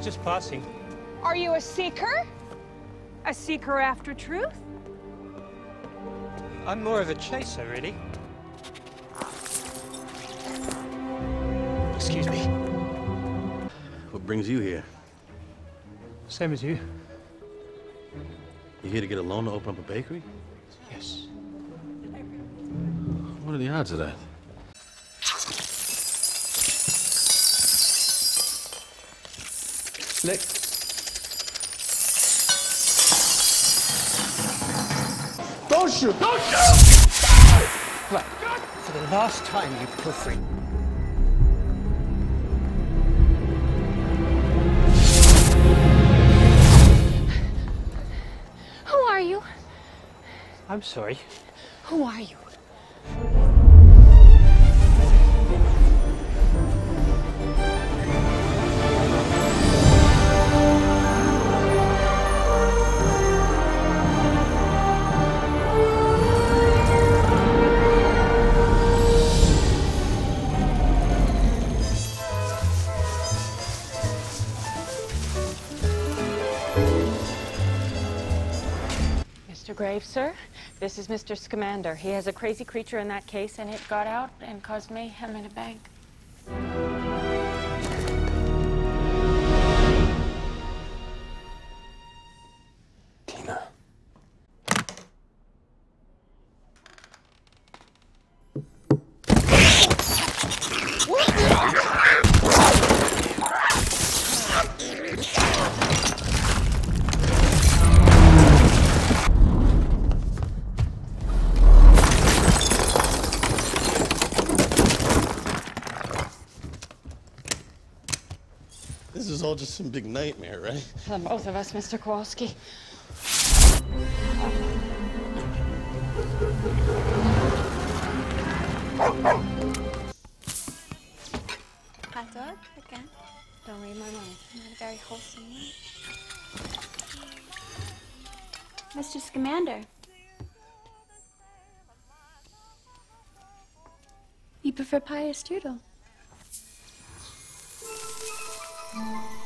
just passing. Are you a seeker? A seeker after truth? I'm more of a chaser, really. Excuse me. What brings you here? Same as you. You here to get a loan to open up a bakery? Yes. What are the odds of that? Slick. Don't shoot! Don't shoot! Right. For the last time, you pilfering. Who are you? I'm sorry. Who are you? Mr. Graves, sir, this is Mr. Scamander. He has a crazy creature in that case, and it got out and caused mayhem in a bank. Tina. This is all just some big nightmare, right? For both of us, Mr. Kowalski. Hot dog again. Don't read my mind. Not a very wholesome one. Mr. Scamander. You prefer pie or strudel? Thank you.